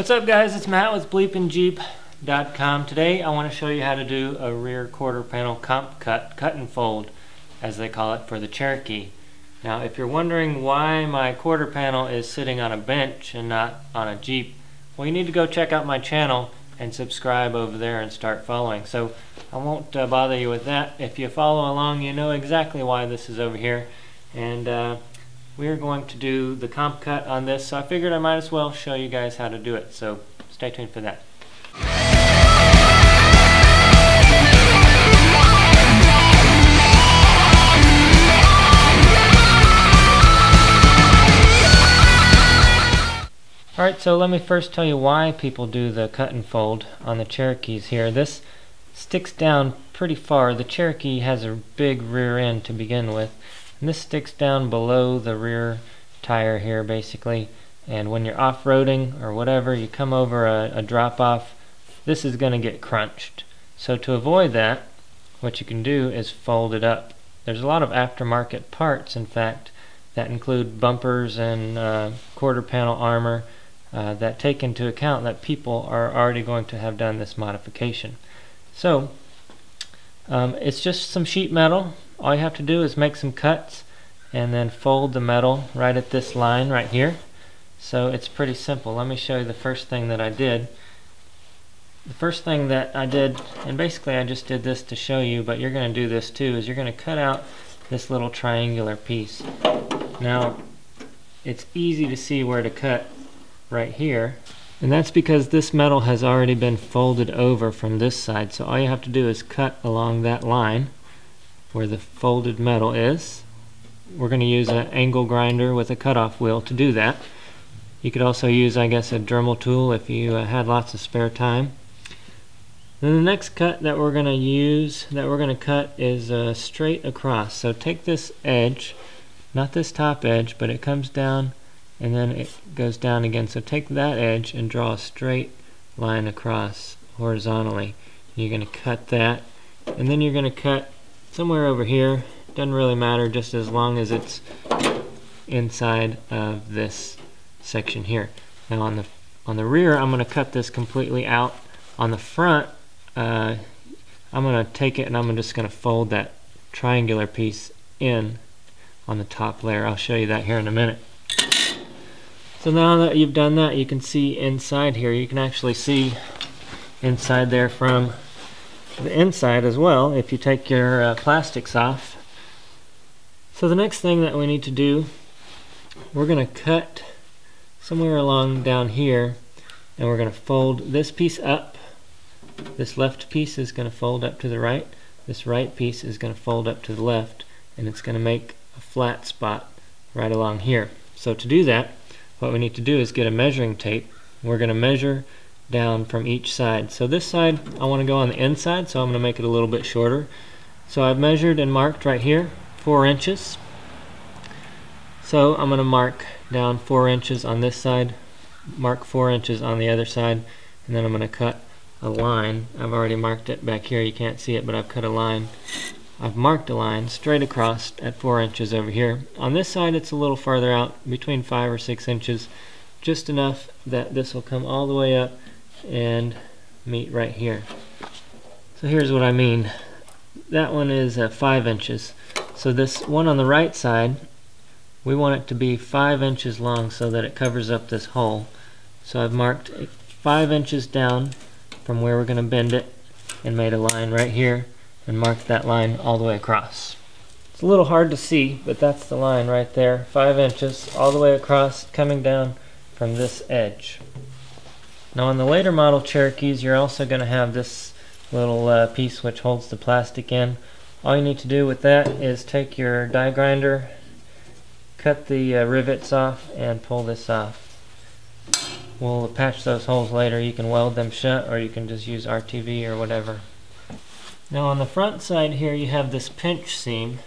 What's up guys, it's Matt with bleepinjeep.com. Today I want to show you how to do a rear quarter panel comp cut, cut and fold as they call it for the Cherokee. Now if you're wondering why my quarter panel is sitting on a bench and not on a Jeep, well you need to go check out my channel and subscribe over there and start following. So I won't uh, bother you with that. If you follow along you know exactly why this is over here. And uh, we're going to do the comp cut on this, so I figured I might as well show you guys how to do it. So stay tuned for that. Alright, so let me first tell you why people do the cut and fold on the Cherokees here. This sticks down pretty far. The Cherokee has a big rear end to begin with. And this sticks down below the rear tire here basically. And when you're off-roading or whatever, you come over a, a drop-off, this is going to get crunched. So to avoid that, what you can do is fold it up. There's a lot of aftermarket parts, in fact, that include bumpers and uh, quarter panel armor uh, that take into account that people are already going to have done this modification. So um, it's just some sheet metal. All you have to do is make some cuts and then fold the metal right at this line right here. So it's pretty simple. Let me show you the first thing that I did. The first thing that I did, and basically I just did this to show you, but you're going to do this too, is you're going to cut out this little triangular piece. Now, it's easy to see where to cut right here. And that's because this metal has already been folded over from this side. So all you have to do is cut along that line where the folded metal is. We're going to use an angle grinder with a cutoff wheel to do that. You could also use, I guess, a Dremel tool if you uh, had lots of spare time. Then the next cut that we're going to use, that we're going to cut is uh, straight across. So take this edge, not this top edge, but it comes down and then it goes down again. So take that edge and draw a straight line across horizontally. You're going to cut that, and then you're going to cut somewhere over here. Doesn't really matter, just as long as it's inside of this section here. Now on the on the rear, I'm going to cut this completely out. On the front, uh, I'm going to take it and I'm just going to fold that triangular piece in on the top layer. I'll show you that here in a minute. So now that you've done that, you can see inside here. You can actually see inside there from the inside as well if you take your uh, plastics off. So the next thing that we need to do, we're going to cut somewhere along down here and we're going to fold this piece up. This left piece is going to fold up to the right. This right piece is going to fold up to the left and it's going to make a flat spot right along here. So to do that, what we need to do is get a measuring tape. We're going to measure down from each side. So this side I want to go on the inside so I'm going to make it a little bit shorter. So I've measured and marked right here 4 inches. So I'm going to mark down 4 inches on this side, mark 4 inches on the other side, and then I'm going to cut a line. I've already marked it back here, you can't see it, but I've cut a line I've marked a line straight across at 4 inches over here. On this side it's a little farther out, between 5 or 6 inches, just enough that this will come all the way up and meet right here. So here's what I mean. That one is uh, 5 inches. So this one on the right side, we want it to be 5 inches long so that it covers up this hole. So I've marked 5 inches down from where we're going to bend it and made a line right here and marked that line all the way across. It's a little hard to see, but that's the line right there, 5 inches all the way across, coming down from this edge. Now on the later model Cherokees, you're also going to have this little uh, piece which holds the plastic in. All you need to do with that is take your die grinder, cut the uh, rivets off, and pull this off. We'll patch those holes later. You can weld them shut, or you can just use RTV or whatever. Now on the front side here you have this pinch seam.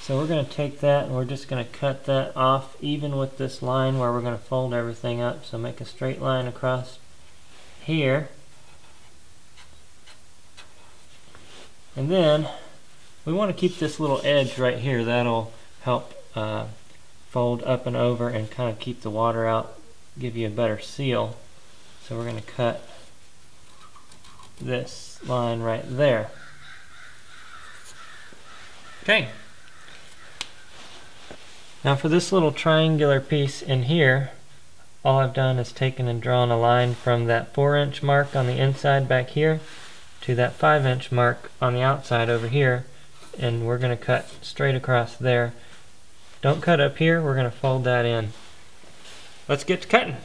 So we're going to take that and we're just going to cut that off even with this line where we're going to fold everything up. So make a straight line across here. And then we want to keep this little edge right here. That'll help uh, fold up and over and kind of keep the water out, give you a better seal. So we're going to cut this line right there. Okay. Now for this little triangular piece in here, all I've done is taken and drawn a line from that 4 inch mark on the inside back here to that 5 inch mark on the outside over here and we're going to cut straight across there. Don't cut up here, we're going to fold that in. Let's get to cutting.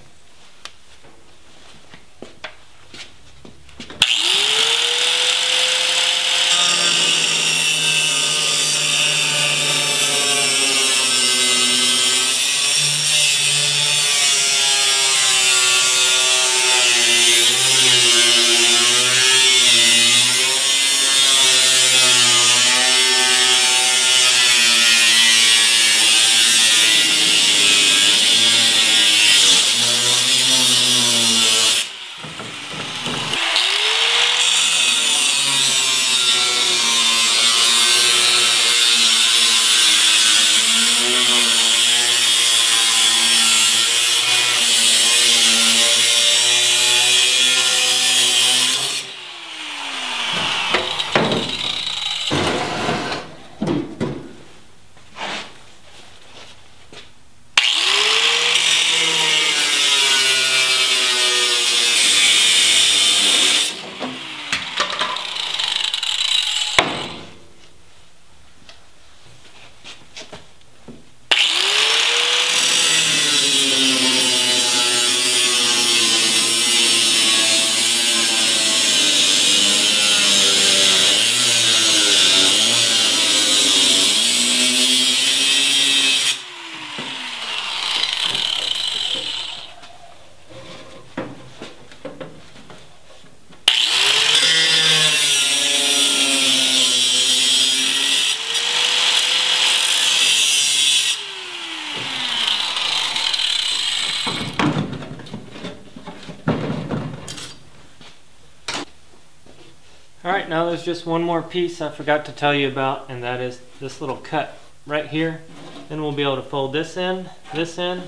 Now there's just one more piece I forgot to tell you about, and that is this little cut right here. Then we'll be able to fold this in, this in,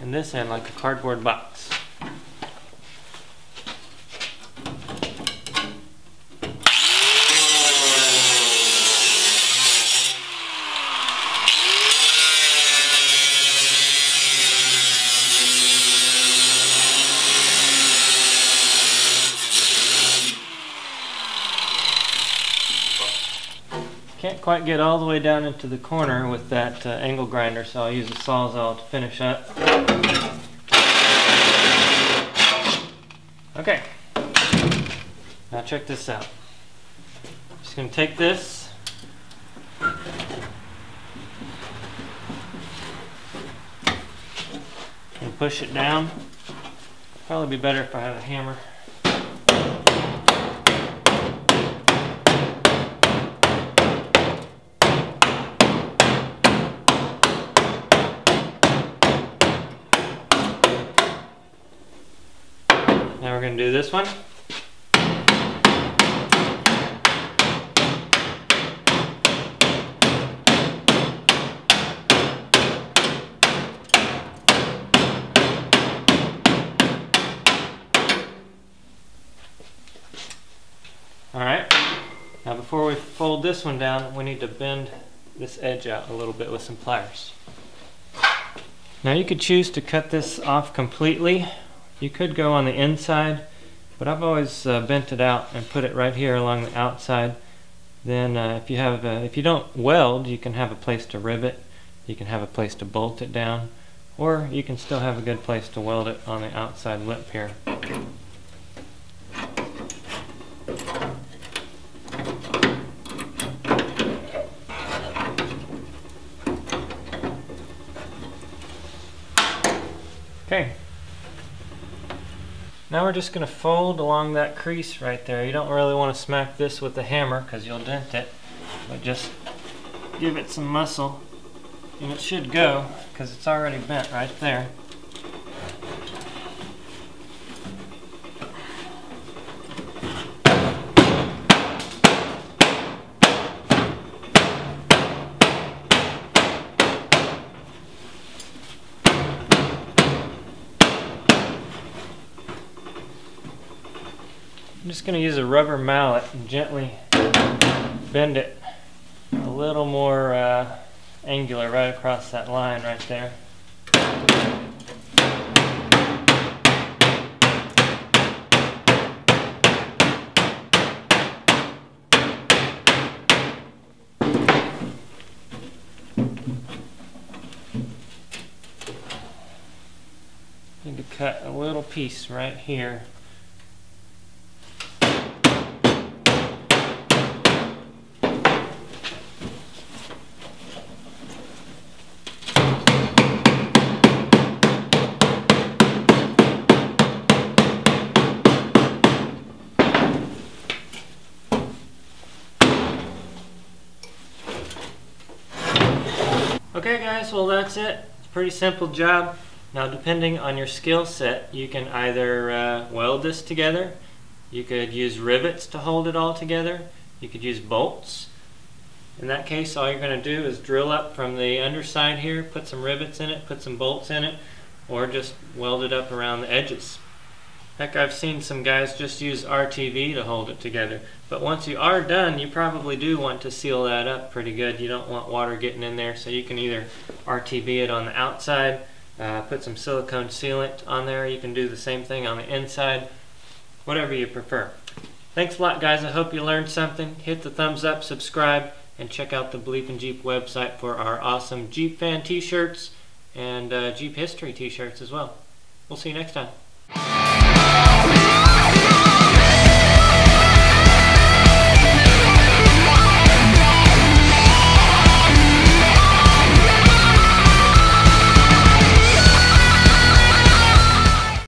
and this in like a cardboard box. Can't quite get all the way down into the corner with that uh, angle grinder, so I'll use a Sawzall to finish up. Okay, now check this out. Just going to take this, and push it down. Probably be better if I had a hammer. We're going to do this one. Alright, now before we fold this one down, we need to bend this edge out a little bit with some pliers. Now you could choose to cut this off completely you could go on the inside, but I've always uh, bent it out and put it right here along the outside. Then uh, if you have a, if you don't weld, you can have a place to rivet, you can have a place to bolt it down, or you can still have a good place to weld it on the outside lip here. Okay, now we're just going to fold along that crease right there. You don't really want to smack this with the hammer because you'll dent it, but just give it some muscle and it should go because it's already bent right there. Just going to use a rubber mallet and gently bend it a little more uh, angular right across that line right there. Need to cut a little piece right here. Okay guys, well that's it. It's a pretty simple job. Now depending on your skill set, you can either uh, weld this together, you could use rivets to hold it all together, you could use bolts. In that case, all you're going to do is drill up from the underside here, put some rivets in it, put some bolts in it, or just weld it up around the edges. Heck, I've seen some guys just use RTV to hold it together. But once you are done, you probably do want to seal that up pretty good. You don't want water getting in there, so you can either RTV it on the outside, uh, put some silicone sealant on there. You can do the same thing on the inside, whatever you prefer. Thanks a lot, guys. I hope you learned something. Hit the thumbs up, subscribe, and check out the Bleepin' Jeep website for our awesome Jeep fan t-shirts and uh, Jeep history t-shirts as well. We'll see you next time. Oh,